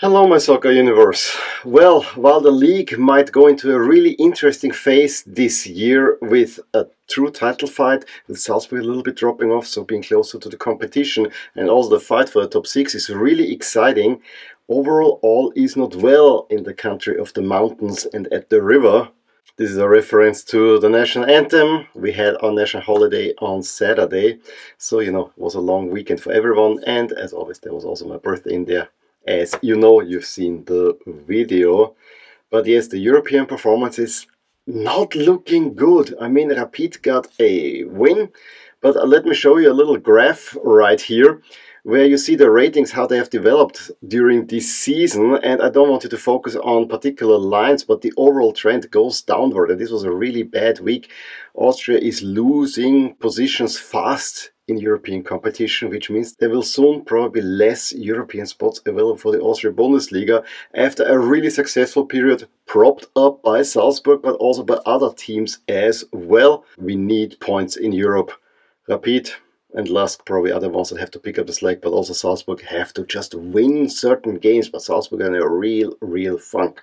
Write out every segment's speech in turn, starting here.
Hello, my soccer universe. Well, while the league might go into a really interesting phase this year with a true title fight, with Salzburg a little bit dropping off, so being closer to the competition, and also the fight for the top six is really exciting. Overall, all is not well in the country of the mountains and at the river. This is a reference to the national anthem. We had our national holiday on Saturday, so you know, it was a long weekend for everyone, and as always, there was also my birthday in there as you know you've seen the video but yes the European performance is not looking good. I mean Rapid got a win but let me show you a little graph right here where you see the ratings how they have developed during this season. And I don't want you to focus on particular lines but the overall trend goes downward. And this was a really bad week. Austria is losing positions fast in European competition, which means there will soon probably less European spots available for the Austrian Bundesliga after a really successful period propped up by Salzburg, but also by other teams as well. We need points in Europe. Rapid and Lask probably the ones that have to pick up the slack, but also Salzburg have to just win certain games, but Salzburg are in a real, real funk.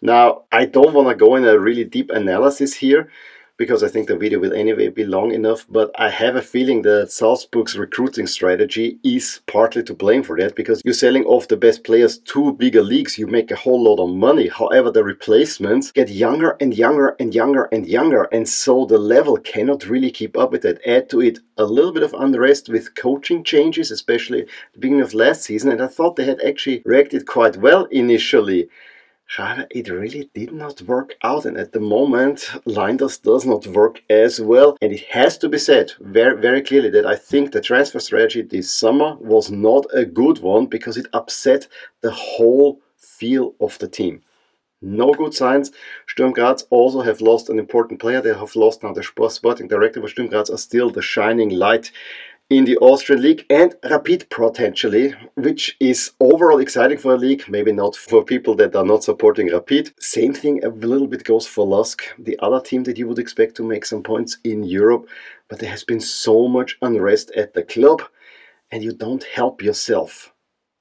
Now, I don't want to go in a really deep analysis here, because I think the video will anyway be long enough, but I have a feeling that Salzburg's recruiting strategy is partly to blame for that, because you're selling off the best players to bigger leagues, you make a whole lot of money. However, the replacements get younger and younger and younger and younger, and so the level cannot really keep up with that. Add to it a little bit of unrest with coaching changes, especially the beginning of last season, and I thought they had actually reacted quite well initially. However, it really did not work out, and at the moment, Lijnders does not work as well. And it has to be said very, very clearly that I think the transfer strategy this summer was not a good one because it upset the whole feel of the team. No good signs. Sturm Graz also have lost an important player. They have lost now the sporting director, but Sturm Graz are still the shining light in the Austrian league and Rapid potentially, which is overall exciting for a league, maybe not for people that are not supporting Rapid. Same thing a little bit goes for Lask, the other team that you would expect to make some points in Europe, but there has been so much unrest at the club and you don't help yourself.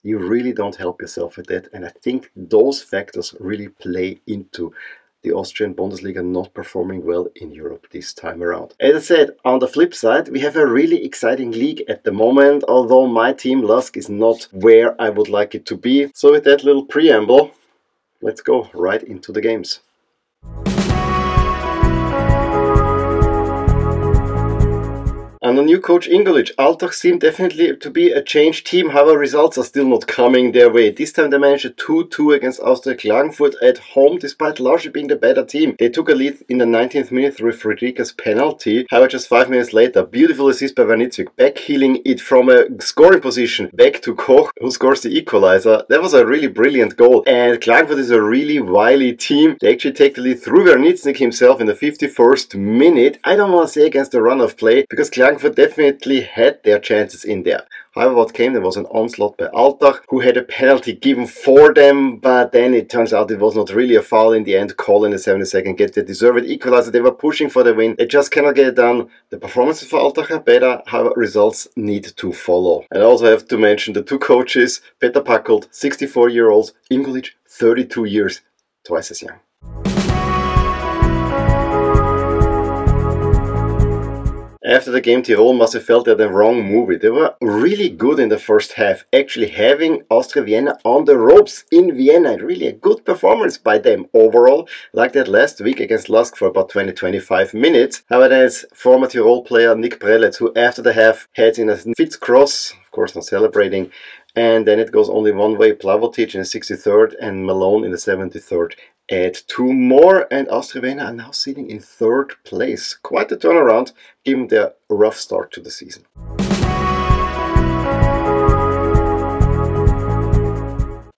You really don't help yourself with that, and I think those factors really play into the Austrian Bundesliga not performing well in Europe this time around. As I said, on the flip side, we have a really exciting league at the moment, although my team Lask is not where I would like it to be. So with that little preamble, let's go right into the games. Under new coach Ingolitsch, Altach seemed definitely to be a changed team, however results are still not coming their way. This time they managed a 2-2 against Austria Klagenfurt at home, despite largely being the better team. They took a lead in the 19th minute through Friedrich's penalty, however just 5 minutes later, beautiful assist by Wernitznig, back healing it from a scoring position back to Koch, who scores the equalizer. That was a really brilliant goal, and Klagenfurt is a really wily team. They actually take the lead through Wernitznig himself in the 51st minute. I don't want to say against the run of play, because Klagenfurt Frankfurt definitely had their chances in there. However, what came there was an onslaught by Altach, who had a penalty given for them, but then it turns out it was not really a foul in the end. Call in the 72nd gets the deserved equalizer. They were pushing for the win. They just cannot get it done. The performances for Altach are better, however, results need to follow. And I also have to mention the two coaches, Peter Pacult, 64 year old, Ingolitsch, 32 years, twice as young. After the game, Tirol must have felt they're the wrong movie. They were really good in the first half, actually having Austria Vienna on the ropes in Vienna. Really a good performance by them overall, like that last week against Lask for about 20-25 minutes. However, there's former Tirol player Nik Prelec, who after the half heads in a Fitz cross, of course not celebrating, and then it goes only one way, Plavotic in the 63rd and Malone in the 73rd add two more and Austria are now sitting in third place. Quite a turnaround given their rough start to the season.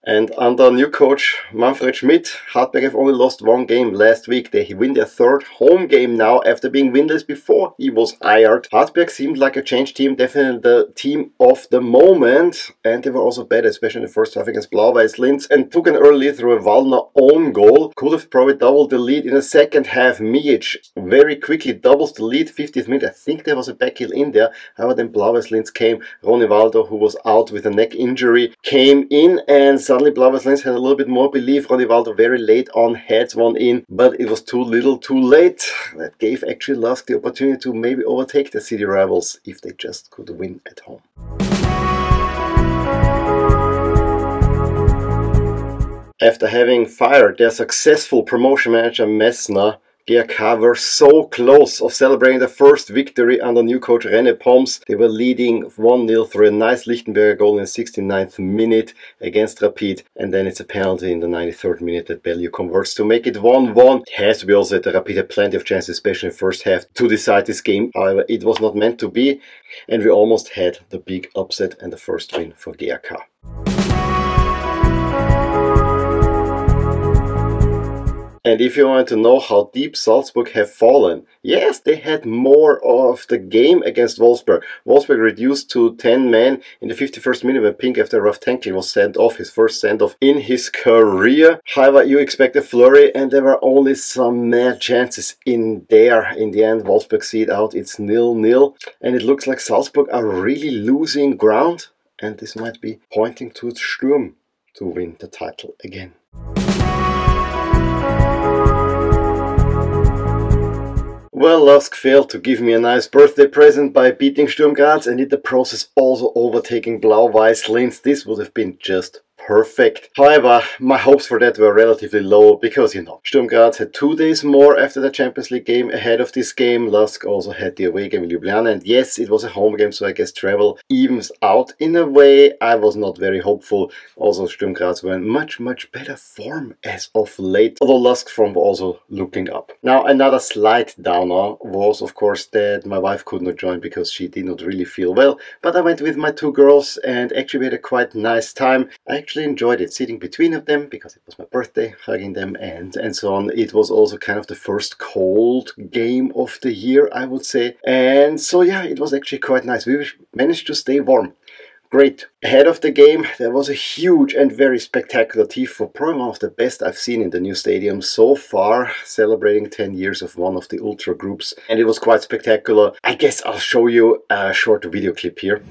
And under new coach Manfred Schmid, Hartberg have only lost one game last week. They win their third home game now after being winless before he was hired. Hartberg seemed like a changed team, definitely the team of the moment. And they were also better, especially in the first half against Blau-Weiß Linz, and took an early lead through a Wallner own goal. Could have probably doubled the lead in the second half. Mijic very quickly doubles the lead, 50th minute. I think there was a back heel in there. However, then Blau-Weiß Linz came. Waldo, who was out with a neck injury, came in and suddenly Blau-Weiß had a little bit more belief. Ronivaldo very late on heads one in, but it was too little too late. That gave actually Lask the opportunity to maybe overtake the city rivals if they just could win at home. After having fired their successful promotion manager Messner, GAK were so close of celebrating the first victory under new coach René Poms. They were leading 1-0 through a nice Lichtenberger goal in the 69th minute against Rapid. And then it's a penalty in the 93rd minute that Beljo converts to make it 1-1. It has to be also that Rapid had plenty of chances, especially in the first half, to decide this game. However, it was not meant to be. And we almost had the big upset and the first win for GAK. And if you want to know how deep Salzburg have fallen, yes, they had more of the game against Wolfsberg. Wolfsberg reduced to 10 men in the 51st minute when Pink after Ralph Tenkl was sent off, his first send off in his career. However, you expect a flurry and there were only some mad chances in there. In the end, Wolfsberg see it out, it's nil-nil. And it looks like Salzburg are really losing ground. And this might be pointing towards Sturm to win the title again. Well, Lask failed to give me a nice birthday present by beating Sturm Graz and in the process also overtaking Blau-Weiß Linz. This would have been just perfect. However, my hopes for that were relatively low because, you know, Sturm Graz had two days more after the Champions League game ahead of this game. Lask also had the away game in Ljubljana and yes, it was a home game so I guess travel evens out in a way. I was not very hopeful. Also, Sturm Graz were in much, much better form as of late, although Lask from also looking up. Now, another slight downer was, of course, that my wife could not join because she did not really feel well, but I went with my two girls and actually had a quite nice time. I actually actually enjoyed it sitting between of them because it was my birthday, hugging them and, and so on. It was also kind of the first cold game of the year, I would say. And so, yeah, it was actually quite nice. We managed to stay warm. Great. Ahead of the game, there was a huge and very spectacular Tifo, probably one of the best I've seen in the new stadium so far, celebrating 10 years of one of the ultra groups, and it was quite spectacular. I guess I'll show you a short video clip here.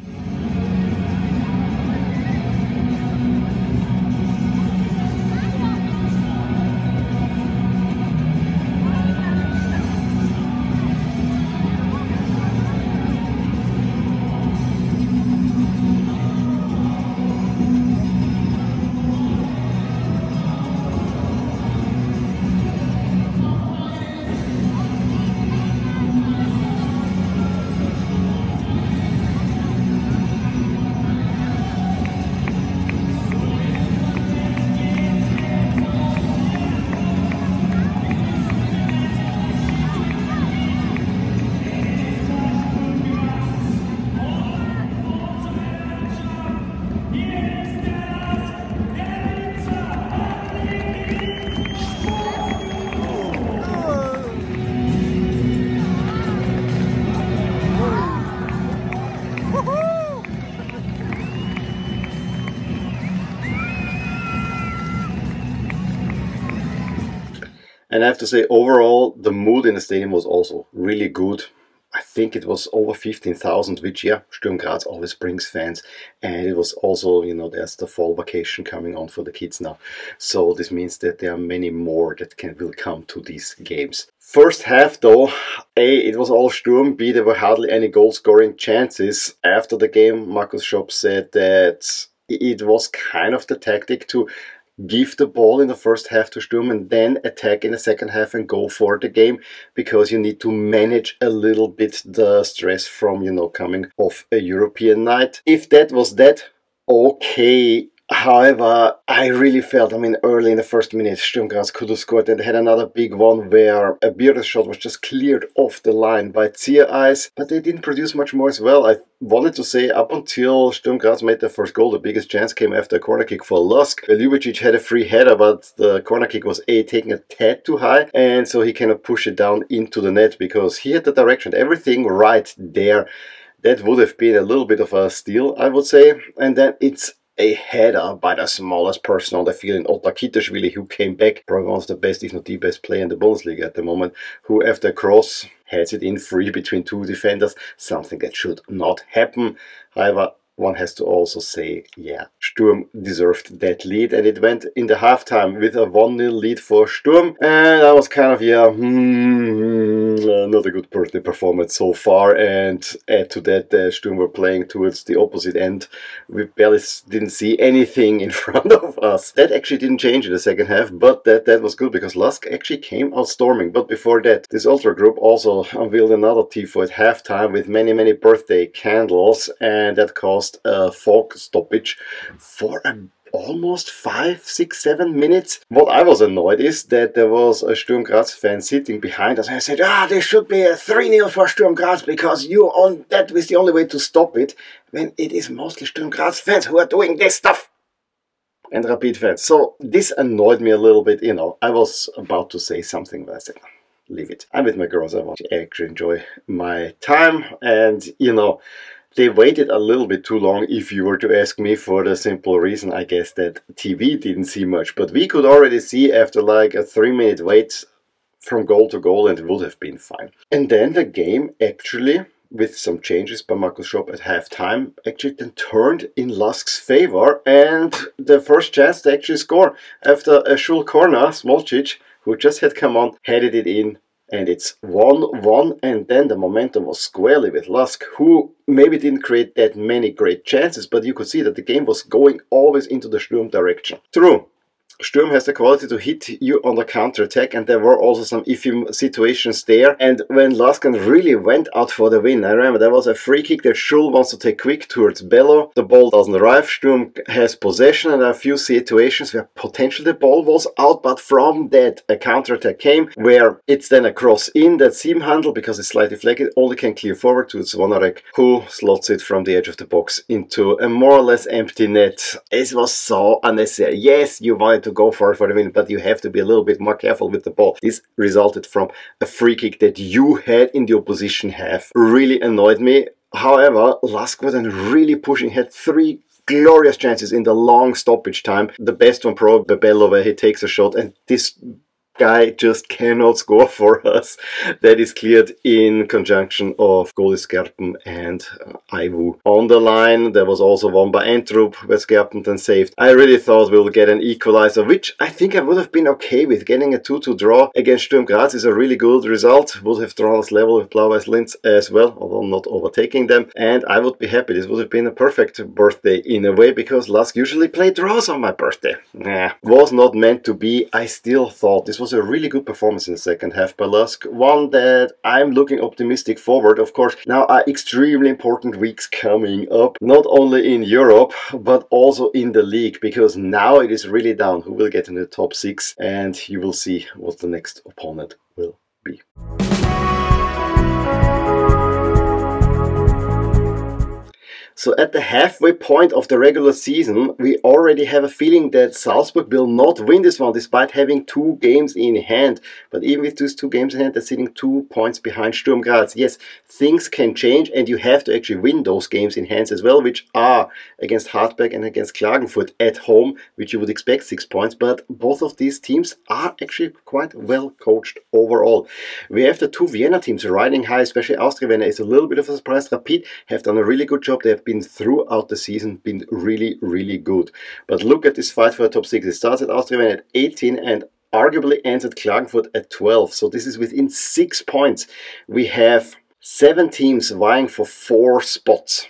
And I have to say, overall, the mood in the stadium was also really good. I think it was over 15,000, which, yeah, Sturm Graz always brings fans. And it was also, you know, there's the fall vacation coming on for the kids now. So this means that there are many more that can will come to these games. First half, though, A, it was all Sturm. B, there were hardly any goal scoring chances. After the game, Markus Schopp said that it was kind of the tactic to give the ball in the first half to Sturm and then attack in the second half and go for the game because you need to manage a little bit the stress from, you know, coming off a European night. If that was that, okay, However, I really felt, I mean, early in the first minute, Sturm Graz could have scored and had another big one where a Biereth shot was just cleared off the line by Ziereis, but they didn't produce much more as well. I wanted to say up until Sturm Graz made their first goal, the biggest chance came after a corner kick for Lask. Ljubicic had a free header, but the corner kick was A, taking a tad too high, and so he cannot push it down into the net because he had the direction, everything right there. That would have been a little bit of a steal, I would say. And then it's a header by the smallest person on the field in Kiteishvili, who came back, probably one of the best, if not the best player in the Bundesliga at the moment, who after a cross heads it in free between two defenders, something that should not happen. However, one has to also say, yeah, Sturm deserved that lead, and it went in the halftime with a 1 0 lead for Sturm. And I was kind of, yeah, hmm, uh, not a good birthday performance so far. And add to that, uh, Sturm were playing towards the opposite end. We barely didn't see anything in front of us. That actually didn't change in the second half, but that, that was good because Lask actually came out storming. But before that, this Ultra group also unveiled another TIFO at halftime with many, many birthday candles, and that caused a fog stoppage for a almost five, six, seven minutes. What I was annoyed is that there was a Sturm Graz fan sitting behind us and I said, ah, there should be a 3-0 for Sturm Graz because you on that was the only way to stop it when it is mostly Sturm Graz fans who are doing this stuff. And Rapid fans. So this annoyed me a little bit, you know. I was about to say something, but I said, leave it. I'm with my girls. I want to actually enjoy my time. And, you know, they waited a little bit too long if you were to ask me for the simple reason I guess that TV didn't see much but we could already see after like a three minute wait from goal to goal and it would have been fine. And then the game actually with some changes by Markus Schopp at halftime actually then turned in Lask's favor and the first chance to actually score after a Schul corner, Smolcic, who just had come on, headed it in and it's 1-1 and then the momentum was squarely with Lask who maybe didn't create that many great chances but you could see that the game was going always into the Sturm direction. True, Sturm has the quality to hit you on the counter attack, and there were also some iffy situations there. And when Laskan really went out for the win, I remember there was a free kick that Schul wants to take quick towards Bello. The ball doesn't arrive. Sturm has possession, and a few situations where potentially the ball was out, but from that a counter attack came where it's then a cross in that seam handle because it's slightly flagged, only can clear forward to Zvonarek, who slots it from the edge of the box into a more or less empty net. It was so unnecessary. Yes, you wanted to go for it for the win, but you have to be a little bit more careful with the ball. This resulted from a free kick that you had in the opposition half. Really annoyed me. However, Lask was then really pushing, had three glorious chances in the long stoppage time. The best one probably Bello where he takes a shot and this guy just cannot score for us. That is cleared in conjunction of Scherpen and uh, Aiwu. On the line, there was also one by Entrup where Scherpen then saved. I really thought we'll get an equalizer, which I think I would have been okay with. Getting a 2-2 draw against Sturm Graz is a really good result. Would have drawn us level with Blau-Weiß Linz as well, although not overtaking them. And I would be happy. This would have been a perfect birthday in a way because Lask usually play draws on my birthday. Nah, was not meant to be. I still thought this was a really good performance in the second half by Lask. One that I'm looking optimistic forward. Of course, now are extremely important weeks coming up, not only in Europe, but also in the league, because now it is really down who will get in the top six, and you will see what the next opponent will be. So at the halfway point of the regular season, we already have a feeling that Salzburg will not win this one despite having two games in hand. But even with those two games in hand, they're sitting two points behind Sturm Graz. Yes, things can change and you have to actually win those games in hand as well, which are against Hartberg and against Klagenfurt at home, which you would expect six points. But both of these teams are actually quite well coached overall. We have the two Vienna teams riding high, especially Austria Vienna is a little bit of a surprise. Rapid have done a really good job. They have been throughout the season been really, really good. But look at this fight for the top six. It starts at Austria at 18 and arguably ends at Klagenfurt at 12. So this is within six points. We have seven teams vying for four spots.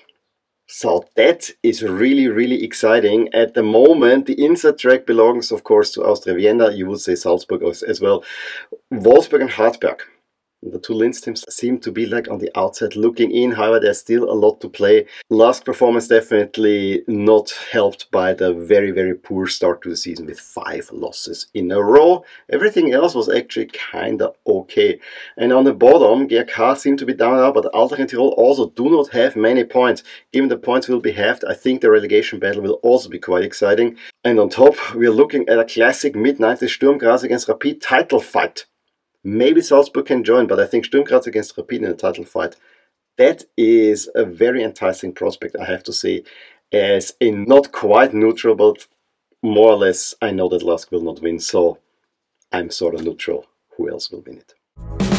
So that is really, really exciting. At the moment, the inside track belongs, of course, to Austria Vienna. You would say Salzburg as well. Wolfsberg and Hartberg the two Linz teams seem to be like on the outside looking in. However, there's still a lot to play. Last performance definitely not helped by the very, very poor start to the season with five losses in a row. Everything else was actually kinda okay. And on the bottom, GAK seem to be down now, but Altach and Tirol also do not have many points. Given the points will be halved, I think the relegation battle will also be quite exciting. And on top, we're looking at a classic mid-90s Sturm Graz against Rapid title fight. Maybe Salzburg can join, but I think Sturm Graz against Rapid in a title fight, that is a very enticing prospect, I have to say, as a not quite neutral, but more or less I know that Lask will not win, so I'm sort of neutral. Who else will win it?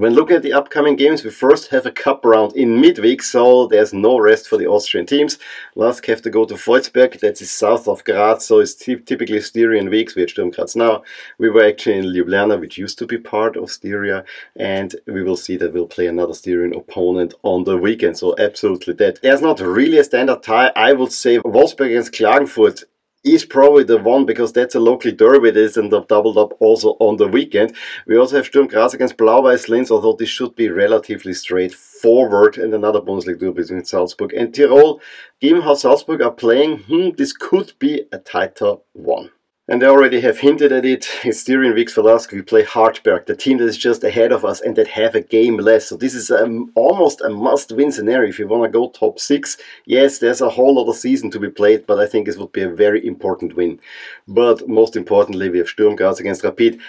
When looking at the upcoming games, we first have a cup round in midweek, so there's no rest for the Austrian teams. Lask have to go to Wolfsberg, that is south of Graz, so it's typically Styrian weeks. We had Sturm Graz now. We were actually in Ljubljana, which used to be part of Styria, and we will see that we'll play another Styrian opponent on the weekend. So absolutely that. There's not really a standard tie. I would say Wolfsberg against Klagenfurt is probably the one because that's a local derby that isn't doubled up also on the weekend. We also have Sturm Graz against Blau-Weiß Linz, although this should be relatively straightforward, and another Bundesliga derby between Salzburg and Tirol. Given how Salzburg are playing, hmm, this could be a tighter one. And they already have hinted at it. It's Styrian for us. We play Hartberg, the team that is just ahead of us and that have a game less. So this is um, almost a must-win scenario if you want to go top six. Yes, there's a whole lot of season to be played, but I think this would be a very important win. But most importantly, we have Sturm Graz against Rapid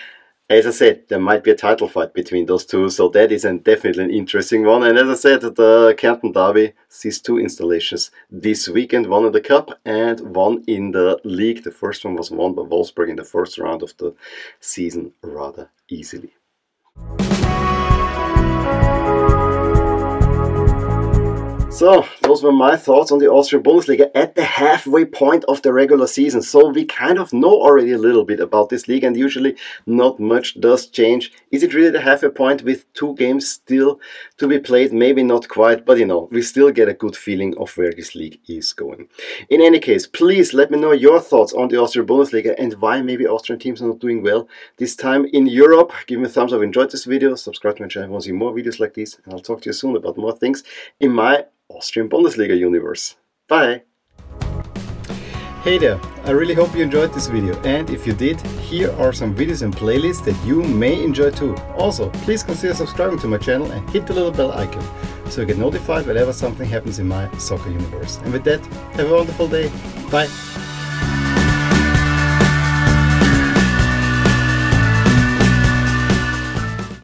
as I said, there might be a title fight between those two, so that is an, definitely an interesting one. And as I said, the Kärnten Derby sees two installations this weekend, one in the Cup and one in the League. The first one was won by Wolfsberg in the first round of the season rather easily. So, those were my thoughts on the Austrian Bundesliga at the halfway point of the regular season. So, we kind of know already a little bit about this league, and usually not much does change. Is it really the halfway point with two games still to be played? Maybe not quite, but you know, we still get a good feeling of where this league is going. In any case, please let me know your thoughts on the Austrian Bundesliga and why maybe Austrian teams are not doing well this time in Europe. Give me a thumbs up if you enjoyed this video, subscribe to my channel if you want to see more videos like these, and I'll talk to you soon about more things in my Austrian Bundesliga universe. Bye! Hey there, I really hope you enjoyed this video and if you did, here are some videos and playlists that you may enjoy too. Also, please consider subscribing to my channel and hit the little bell icon so you get notified whenever something happens in my soccer universe. And with that, have a wonderful day. Bye!